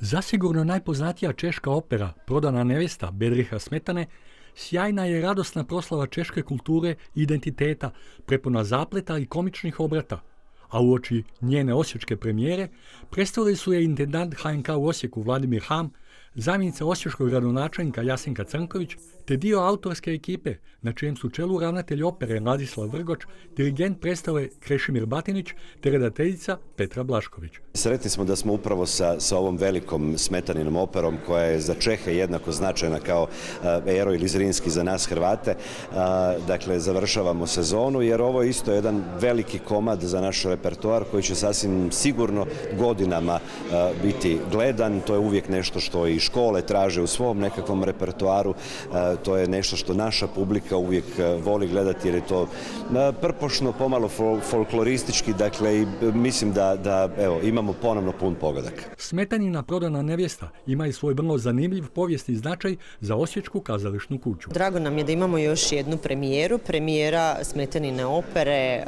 Zasigurno najpoznatija češka opera, prodana nevesta Bedriha Smetane, sjajna je radosna proslava češke kulture i identiteta, prepuna zapleta i komičnih obrata, a uoči njene osječke premijere predstavili su je intendant HNK u Osijeku Vladimir Ham, zamjenica osječkog gradonačelnika Jasenka Crnković, te dio autorske ekipe, na čijem su čelu ravnatelj opere Ladislav Vrgoč, dirigent predstave Krešimir Batinić, te redateljica Petra Blašković. Sretni smo da smo upravo sa, sa ovom velikom smetaninom operom koja je za Čehe jednako značajna kao Ero ili Zrinski za nas Hrvate. Dakle, završavamo sezonu jer ovo je isto jedan veliki komad za naš repertoar koji će sasvim sigurno godinama biti gledan. To je uvijek nešto što i škole traže u svom nekakvom repertoaru to je nešto što naša publika uvijek e, voli gledati jer je to e, prpošno, pomalo folkloristički, dakle i mislim da, da evo, imamo ponovno pun pogodak. Smetanina prodana nevjesta ima i svoj vrlo zanimljiv povijesni značaj za Osječku kazališnu kuću. Drago nam je da imamo još jednu premijeru, premijera Smetanine opere, e,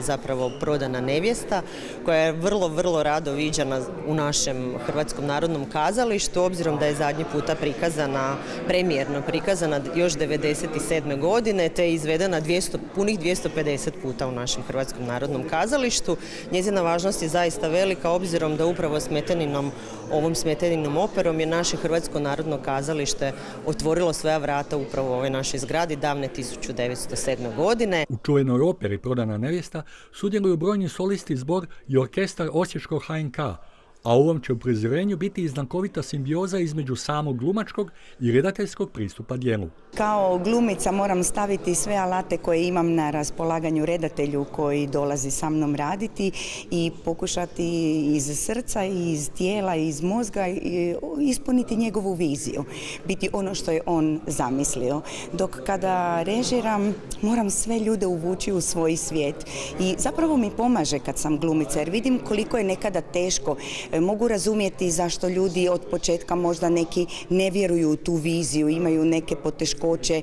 zapravo prodana nevjesta, koja je vrlo, vrlo rado viđana u našem Hrvatskom narodnom kazalištu, obzirom da je zadnji puta prikazana, premijerno prikazana još 1997. godine te je izvedena 200, punih 250 puta u našem Hrvatskom narodnom kazalištu. Njezina važnost je zaista velika obzirom da upravo smeteninom, ovom smeteninom operom je naše Hrvatsko narodno kazalište otvorilo svoja vrata upravo u ovoj našoj zgradi davne 1907. godine. U čuvenoj operi Prodana nevjesta sudjeluju brojni solisti zbor i orkestar Osječkog HNK, a u ovom će uprizorenju biti i znakovita simbioza između samog glumačkog i redateljskog pristupa dijelu. Kao glumica moram staviti sve alate koje imam na raspolaganju redatelju koji dolazi sa mnom raditi i pokušati iz srca, iz tijela, iz mozga ispuniti njegovu viziju, biti ono što je on zamislio. Dok kada režiram moram sve ljude uvući u svoj svijet i zapravo mi pomaže kad sam glumica jer vidim koliko je nekada teško mogu razumjeti zašto ljudi od početka možda neki ne vjeruju u tu viziju, imaju neke poteškoće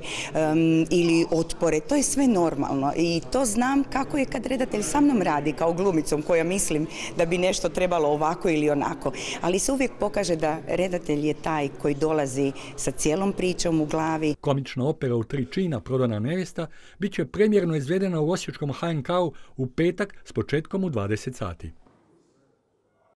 ili otpore. To je sve normalno i to znam kako je kad redatelj sa mnom radi kao glumicom koja mislim da bi nešto trebalo ovako ili onako. Ali se uvijek pokaže da redatelj je taj koji dolazi sa cijelom pričom u glavi. Komična opera u tri čina Prodana nevjesta bit će premjerno izvedena u Osječkom HNK-u u petak s početkom u 20 sati.